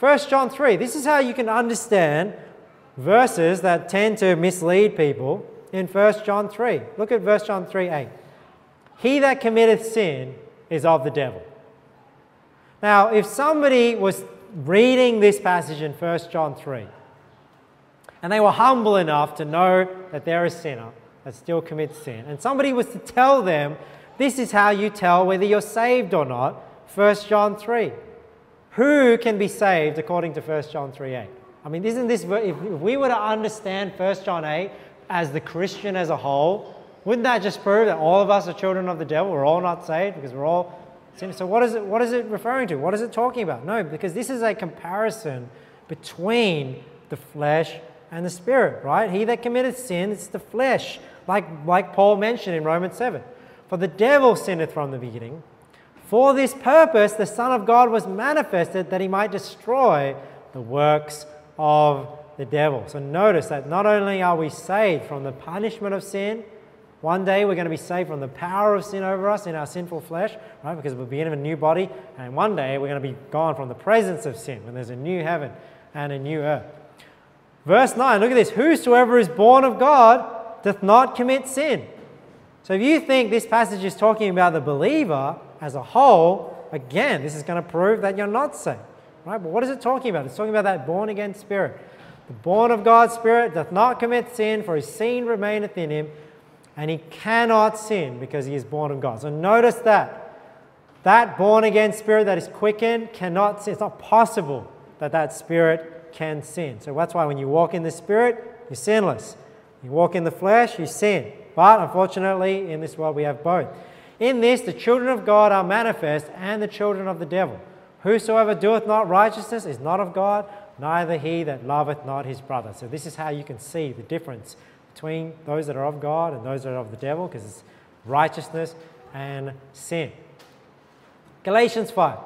1 John 3, this is how you can understand verses that tend to mislead people in 1 John 3. Look at 1 John 3 8. He that committeth sin is of the devil. Now, if somebody was reading this passage in 1 John 3, and they were humble enough to know that they're a sinner that still commits sin, and somebody was to tell them, this is how you tell whether you're saved or not, 1 John 3. Who can be saved according to 1 John 3 8? I mean, isn't this, if we were to understand 1 John 8 as the Christian as a whole, wouldn't that just prove that all of us are children of the devil? We're all not saved because we're all so what is it what is it referring to? What is it talking about? No, because this is a comparison between the flesh and the spirit, right? He that committeth sin, it's the flesh, like, like Paul mentioned in Romans 7. For the devil sinneth from the beginning. For this purpose the Son of God was manifested that he might destroy the works of the devil. So notice that not only are we saved from the punishment of sin, one day we're going to be saved from the power of sin over us in our sinful flesh, right? Because we'll be in a new body. And one day we're going to be gone from the presence of sin when there's a new heaven and a new earth. Verse 9, look at this. Whosoever is born of God doth not commit sin. So if you think this passage is talking about the believer as a whole, again, this is going to prove that you're not saved. Right? But what is it talking about? It's talking about that born again spirit. The born of God spirit doth not commit sin, for his seed remaineth in him, and he cannot sin because he is born of God. So notice that. That born again spirit that is quickened cannot sin. It's not possible that that spirit can sin. So that's why when you walk in the spirit, you're sinless. You walk in the flesh, you sin. But unfortunately, in this world, we have both. In this, the children of God are manifest and the children of the devil. Whosoever doeth not righteousness is not of God, neither he that loveth not his brother. So, this is how you can see the difference between those that are of God and those that are of the devil, because it's righteousness and sin. Galatians 5.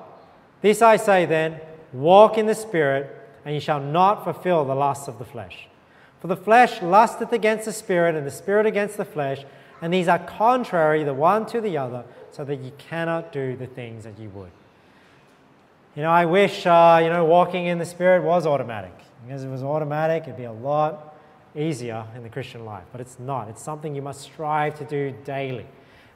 This I say then walk in the Spirit, and you shall not fulfill the lusts of the flesh. For the flesh lusteth against the Spirit, and the Spirit against the flesh, and these are contrary the one to the other, so that you cannot do the things that you would. You know, I wish, uh, you know, walking in the Spirit was automatic. Because it was automatic, it'd be a lot easier in the Christian life, but it's not. It's something you must strive to do daily.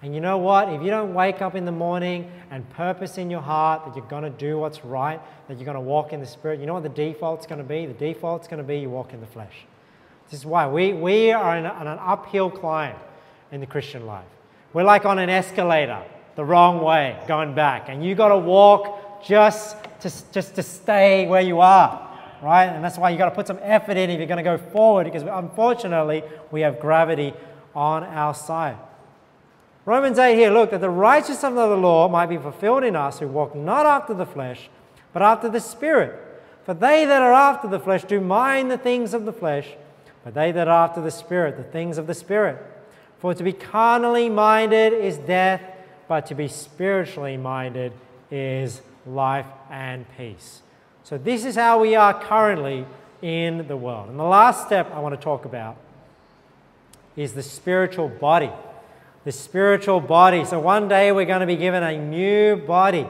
And you know what? If you don't wake up in the morning and purpose in your heart that you're going to do what's right, that you're going to walk in the Spirit, you know what the default's going to be? The default's going to be you walk in the flesh. This is why we, we are on an uphill climb in the Christian life. We're like on an escalator the wrong way going back, and you got to walk just to, just to stay where you are right? And that's why you got to put some effort in if you're going to go forward because unfortunately we have gravity on our side. Romans 8 here, look, that the righteousness of the law might be fulfilled in us who walk not after the flesh, but after the Spirit. For they that are after the flesh do mind the things of the flesh, but they that are after the Spirit, the things of the Spirit. For to be carnally minded is death, but to be spiritually minded is life and peace. So, this is how we are currently in the world. And the last step I want to talk about is the spiritual body. The spiritual body. So, one day we're going to be given a new body.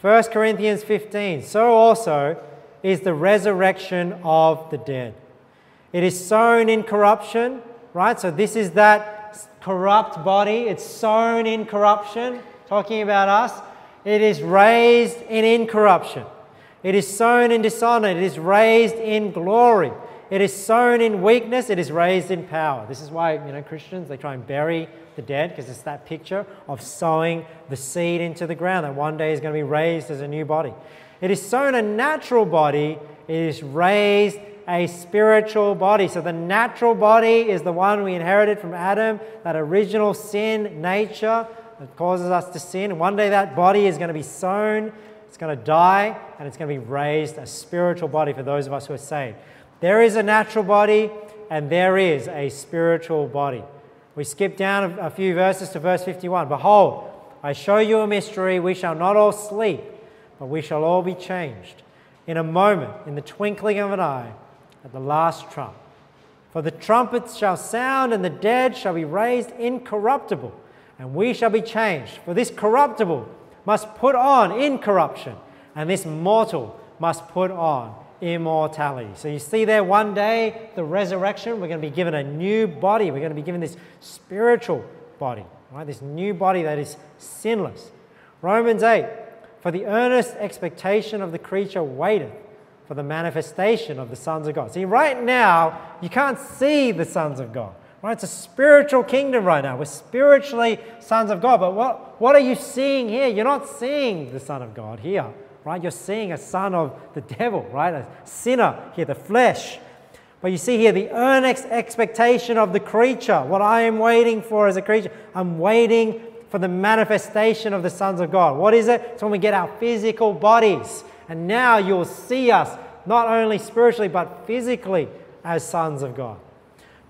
1 Corinthians 15. So also is the resurrection of the dead. It is sown in corruption, right? So, this is that corrupt body. It's sown in corruption, talking about us. It is raised in incorruption. It is sown in dishonor. It is raised in glory. It is sown in weakness. It is raised in power. This is why, you know, Christians, they try and bury the dead because it's that picture of sowing the seed into the ground that one day is going to be raised as a new body. It is sown a natural body. It is raised a spiritual body. So the natural body is the one we inherited from Adam, that original sin nature that causes us to sin. And one day that body is going to be sown it's going to die and it's going to be raised a spiritual body for those of us who are saved. There is a natural body and there is a spiritual body. We skip down a few verses to verse 51. Behold, I show you a mystery. We shall not all sleep, but we shall all be changed in a moment, in the twinkling of an eye, at the last trump. For the trumpets shall sound, and the dead shall be raised incorruptible, and we shall be changed. For this corruptible must put on incorruption, and this mortal must put on immortality. So you see there, one day, the resurrection, we're going to be given a new body. We're going to be given this spiritual body, right? This new body that is sinless. Romans 8, for the earnest expectation of the creature waiteth for the manifestation of the sons of God. See, right now, you can't see the sons of God. Right? It's a spiritual kingdom right now. We're spiritually sons of God. But what, what are you seeing here? You're not seeing the Son of God here, right? You're seeing a son of the devil, right? A sinner here, the flesh. But you see here the earnest expectation of the creature. What I am waiting for as a creature, I'm waiting for the manifestation of the sons of God. What is it? It's when we get our physical bodies. And now you'll see us not only spiritually but physically as sons of God.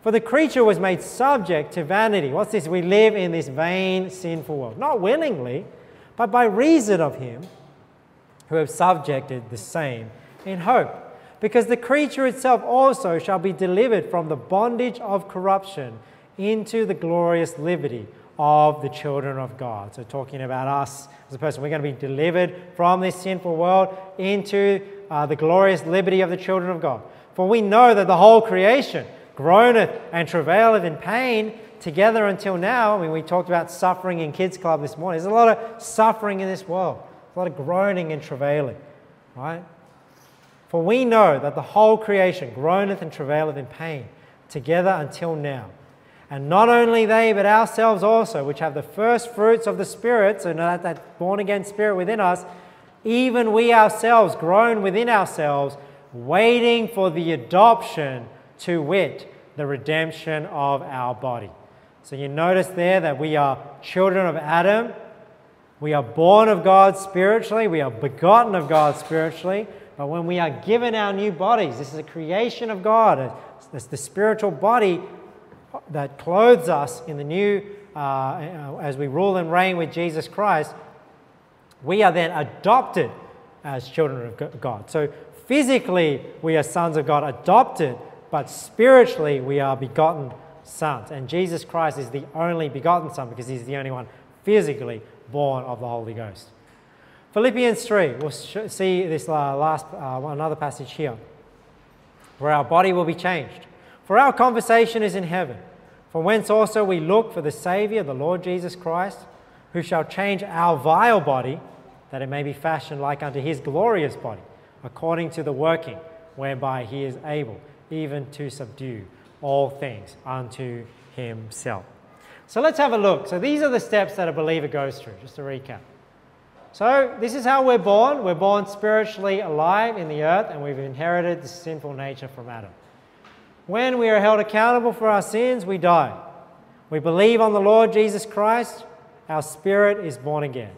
For the creature was made subject to vanity. What's this? We live in this vain, sinful world. Not willingly, but by reason of him who have subjected the same in hope. Because the creature itself also shall be delivered from the bondage of corruption into the glorious liberty of the children of God. So, talking about us as a person, we're going to be delivered from this sinful world into uh, the glorious liberty of the children of God. For we know that the whole creation, groaneth and travaileth in pain together until now. I mean, we talked about suffering in Kids Club this morning. There's a lot of suffering in this world, a lot of groaning and travailing, right? For we know that the whole creation groaneth and travaileth in pain together until now. And not only they, but ourselves also, which have the first fruits of the Spirit, so that, that born again spirit within us, even we ourselves groan within ourselves, waiting for the adoption to wit, the redemption of our body. So you notice there that we are children of Adam. We are born of God spiritually. We are begotten of God spiritually. But when we are given our new bodies, this is a creation of God. It's the spiritual body that clothes us in the new, uh, as we rule and reign with Jesus Christ. We are then adopted as children of God. So physically, we are sons of God, adopted but spiritually we are begotten sons. And Jesus Christ is the only begotten Son because he's the only one physically born of the Holy Ghost. Philippians 3, we'll see this uh, last, uh, another passage here, where our body will be changed. For our conversation is in heaven, from whence also we look for the Saviour, the Lord Jesus Christ, who shall change our vile body, that it may be fashioned like unto his glorious body, according to the working whereby he is able even to subdue all things unto himself. So let's have a look. So these are the steps that a believer goes through, just to recap. So, this is how we're born. We're born spiritually alive in the earth, and we've inherited the sinful nature from Adam. When we are held accountable for our sins, we die. We believe on the Lord Jesus Christ, our spirit is born again.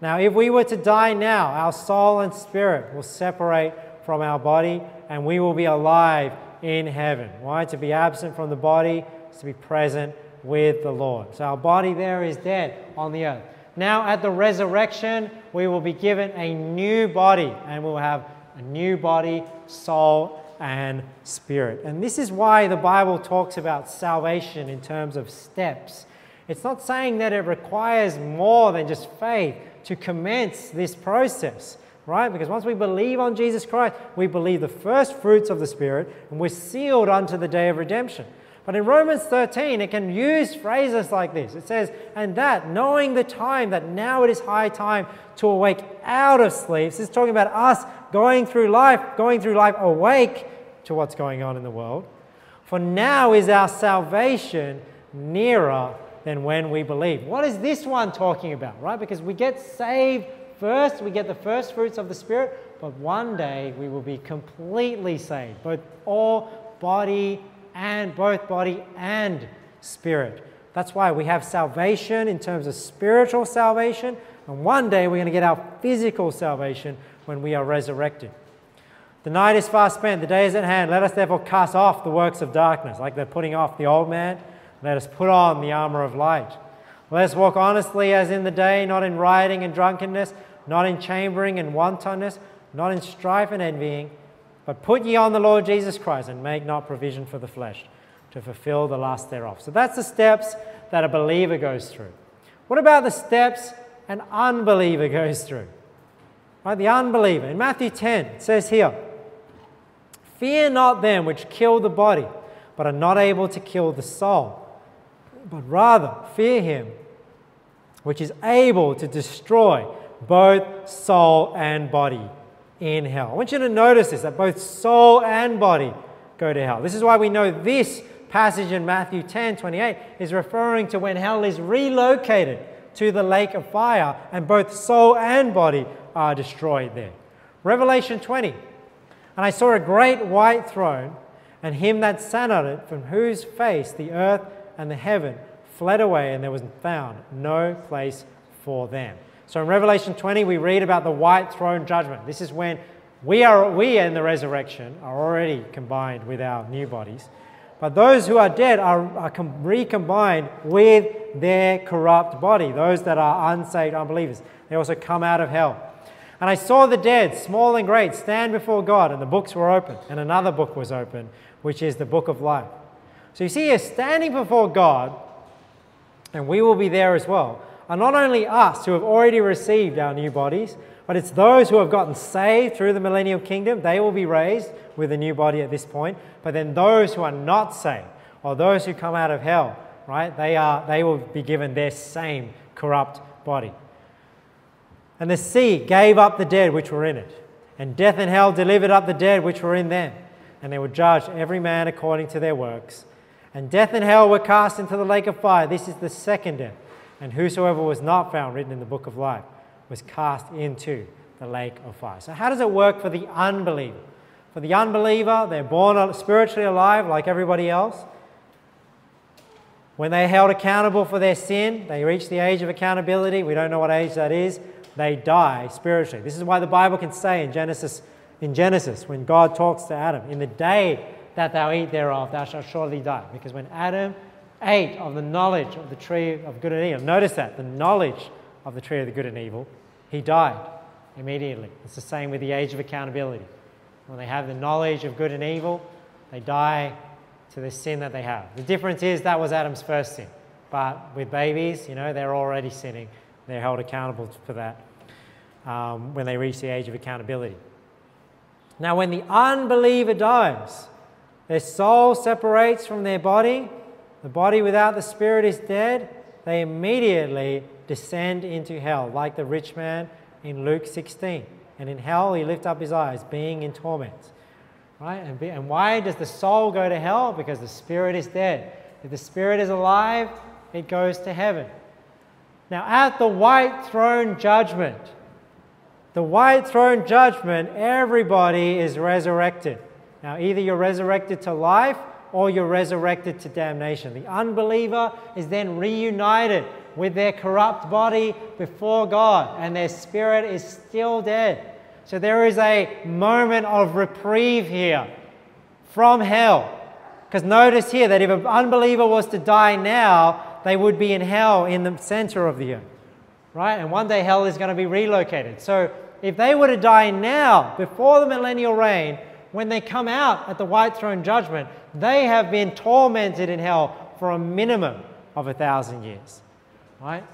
Now, if we were to die now, our soul and spirit will separate from our body and we will be alive in heaven. Why? To be absent from the body is to be present with the Lord. So our body there is dead on the earth. Now, at the resurrection, we will be given a new body and we'll have a new body, soul, and spirit. And this is why the Bible talks about salvation in terms of steps. It's not saying that it requires more than just faith to commence this process, right? Because once we believe on Jesus Christ, we believe the first fruits of the Spirit and we're sealed unto the day of redemption. But in Romans 13, it can use phrases like this. It says, and that, knowing the time, that now it is high time to awake out of sleep. This is talking about us going through life, going through life awake to what's going on in the world. For now is our salvation nearer than when we believe. What is this one talking about, right? Because we get saved first, we get the first fruits of the Spirit, but one day we will be completely saved, both all body and both body and spirit. That's why we have salvation in terms of spiritual salvation, and one day we're going to get our physical salvation when we are resurrected. The night is fast spent, the day is at hand. Let us therefore cast off the works of darkness, like they're putting off the old man. Let us put on the armor of light. Let us walk honestly as in the day, not in rioting and drunkenness, not in chambering and wantonness, not in strife and envying but put ye on the Lord Jesus Christ and make not provision for the flesh to fulfill the lust thereof. So that's the steps that a believer goes through. What about the steps an unbeliever goes through? Right, the unbeliever. In Matthew 10, it says here, Fear not them which kill the body, but are not able to kill the soul, but rather fear him which is able to destroy both soul and body in hell. I want you to notice this that both soul and body go to hell. This is why we know this passage in Matthew 10 28 is referring to when hell is relocated to the lake of fire and both soul and body are destroyed there. Revelation 20. And I saw a great white throne and him that sat on it, from whose face the earth and the heaven fled away, and there was found no place for them. So in Revelation 20, we read about the white throne judgment. This is when we are we in the resurrection are already combined with our new bodies. But those who are dead are, are recombined with their corrupt body, those that are unsaved unbelievers. They also come out of hell. And I saw the dead, small and great, stand before God, and the books were open, and another book was open, which is the book of life. So you see, here standing before God, and we will be there as well are not only us who have already received our new bodies, but it's those who have gotten saved through the millennial kingdom. They will be raised with a new body at this point. But then those who are not saved, or those who come out of hell, right, they, are, they will be given their same corrupt body. And the sea gave up the dead which were in it, and death and hell delivered up the dead which were in them, and they were judged every man according to their works. And death and hell were cast into the lake of fire. This is the second death and whosoever was not found written in the book of life was cast into the lake of fire. So, how does it work for the unbeliever? For the unbeliever, they're born spiritually alive like everybody else. When they're held accountable for their sin, they reach the age of accountability. We don't know what age that is. They die spiritually. This is why the Bible can say in Genesis, in Genesis, when God talks to Adam, in the day that thou eat thereof, thou shalt surely die. Because when Adam ate of the knowledge of the tree of good and evil. Notice that, the knowledge of the tree of the good and evil, he died immediately. It's the same with the age of accountability. When they have the knowledge of good and evil, they die to the sin that they have. The difference is that was Adam's first sin. But with babies, you know, they're already sinning. They're held accountable for that um, when they reach the age of accountability. Now, when the unbeliever dies, Their soul separates from their body. The body without the spirit is dead. They immediately descend into hell, like the rich man in Luke 16. And in hell, he lift up his eyes, being in torment. Right? And, be, and why does the soul go to hell? Because the spirit is dead. If the spirit is alive, it goes to heaven. Now, at the white throne judgment, the white throne judgment, everybody is resurrected. Now, either you're resurrected to life or you're resurrected to damnation. The unbeliever is then reunited with their corrupt body before God, and their spirit is still dead. So there is a moment of reprieve here from hell. Because notice here that if an unbeliever was to die now, they would be in hell in the center of the earth. Right? And one day hell is going to be relocated. So if they were to die now, before the millennial reign, when they come out at the white throne judgment, they have been tormented in hell for a minimum of a thousand years. Right?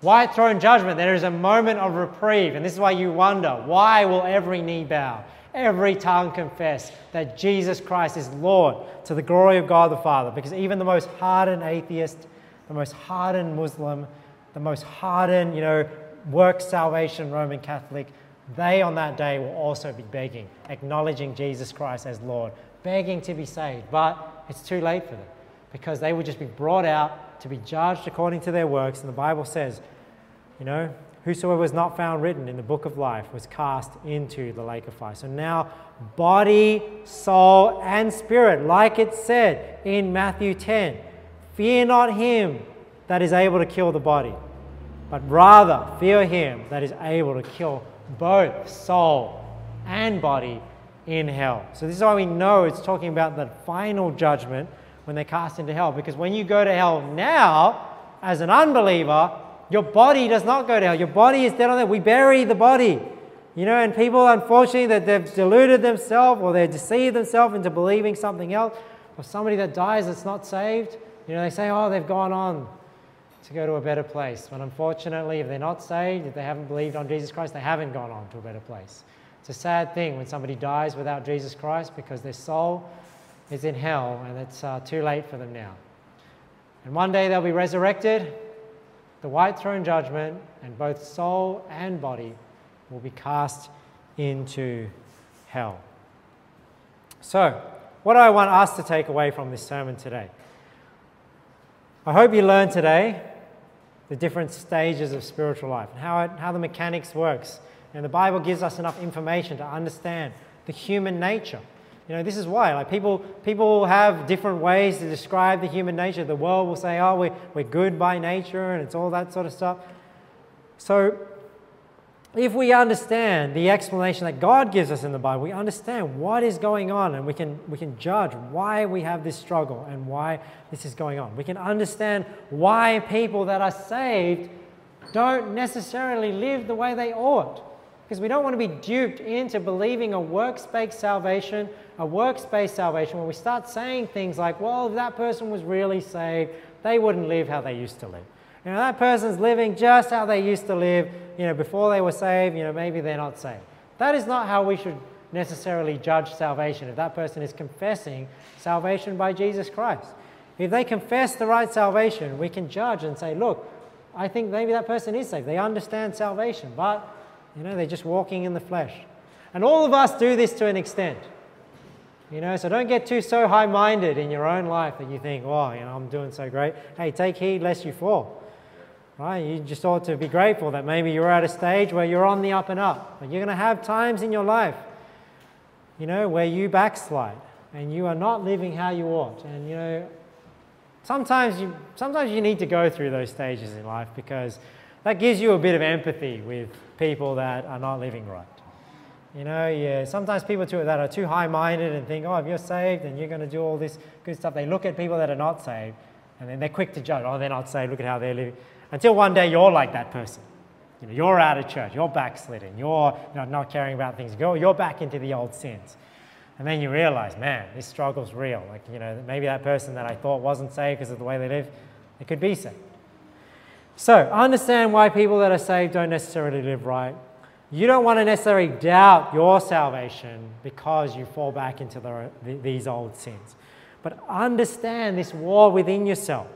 White throne judgment, there is a moment of reprieve. And this is why you wonder why will every knee bow, every tongue confess that Jesus Christ is Lord to the glory of God the Father? Because even the most hardened atheist, the most hardened Muslim, the most hardened, you know, work salvation Roman Catholic, they on that day will also be begging, acknowledging Jesus Christ as Lord, begging to be saved. But it's too late for them because they will just be brought out to be judged according to their works. And the Bible says, you know, whosoever was not found written in the book of life was cast into the lake of fire. So now, body, soul, and spirit, like it said in Matthew 10, fear not him that is able to kill the body, but rather fear him that is able to kill both soul and body in hell. So, this is why we know it's talking about the final judgment when they're cast into hell. Because when you go to hell now, as an unbeliever, your body does not go to hell. Your body is dead on there. We bury the body. You know, and people, unfortunately, that they've deluded themselves or they've deceived themselves into believing something else, or somebody that dies that's not saved, you know, they say, oh, they've gone on to go to a better place. But unfortunately, if they're not saved, if they haven't believed on Jesus Christ, they haven't gone on to a better place. It's a sad thing when somebody dies without Jesus Christ because their soul is in hell and it's uh, too late for them now. And one day they'll be resurrected, the white throne judgment, and both soul and body will be cast into hell. So, what do I want us to take away from this sermon today? I hope you learned today the different stages of spiritual life and how, it, how the mechanics works. And the Bible gives us enough information to understand the human nature. You know, this is why. Like people, people have different ways to describe the human nature. The world will say, "Oh, we're, we're good by nature," and it's all that sort of stuff. So if we understand the explanation that God gives us in the Bible, we understand what is going on and we can, we can judge why we have this struggle and why this is going on. We can understand why people that are saved don't necessarily live the way they ought. Because we don't want to be duped into believing a works-based salvation, a works-based salvation, when we start saying things like, well, if that person was really saved, they wouldn't live how they used to live. You know, that person's living just how they used to live, you know, before they were saved, you know, maybe they're not saved. That is not how we should necessarily judge salvation if that person is confessing salvation by Jesus Christ. If they confess the right salvation, we can judge and say, look, I think maybe that person is saved. They understand salvation, but you know, they're just walking in the flesh. And all of us do this to an extent. You know, so don't get too so high-minded in your own life that you think, oh, you know, I'm doing so great. Hey, take heed lest you fall. Right? You just ought to be grateful that maybe you're at a stage where you're on the up and up. But you're going to have times in your life, you know, where you backslide and you are not living how you ought. And, you know, sometimes you, sometimes you need to go through those stages in life because that gives you a bit of empathy with people that are not living right. You know, yeah, sometimes people too, that are too high minded and think, oh, if you're saved and you're going to do all this good stuff, they look at people that are not saved and then they're quick to judge. Oh, they're not saved, look at how they're living. Until one day you're like that person. You know, you're out of church, you're backslidden, you're you know, not caring about things, you're, you're back into the old sins. And then you realize, man, this struggle's real. Like, you know, maybe that person that I thought wasn't saved because of the way they live, they could be saved. So, I understand why people that are saved don't necessarily live right. You don't want to necessarily doubt your salvation because you fall back into the, these old sins. But understand this war within yourself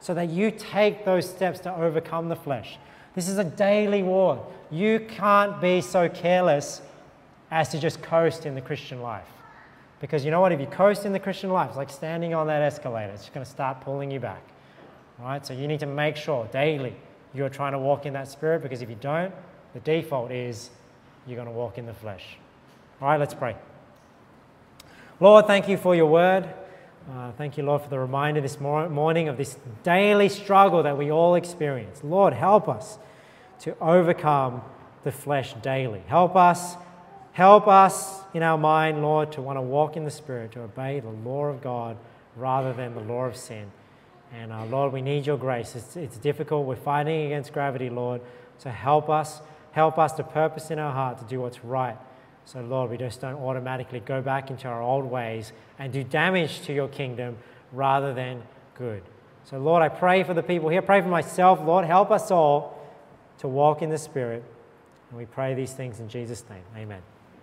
so that you take those steps to overcome the flesh. This is a daily war. You can't be so careless as to just coast in the Christian life. Because you know what? If you coast in the Christian life, it's like standing on that escalator, it's just going to start pulling you back. Right? So you need to make sure daily you're trying to walk in that spirit because if you don't, the default is you're going to walk in the flesh. All right, let's pray. Lord, thank you for your word. Uh, thank you, Lord, for the reminder this morning of this daily struggle that we all experience. Lord, help us to overcome the flesh daily. Help us, help us in our mind, Lord, to want to walk in the Spirit, to obey the law of God rather than the law of sin. And uh, Lord, we need your grace. It's, it's difficult. We're fighting against gravity, Lord. So help us, help us to purpose in our heart to do what's right so, Lord, we just don't automatically go back into our old ways and do damage to your kingdom rather than good. So, Lord, I pray for the people here. Pray for myself. Lord, help us all to walk in the Spirit. And we pray these things in Jesus' name. Amen.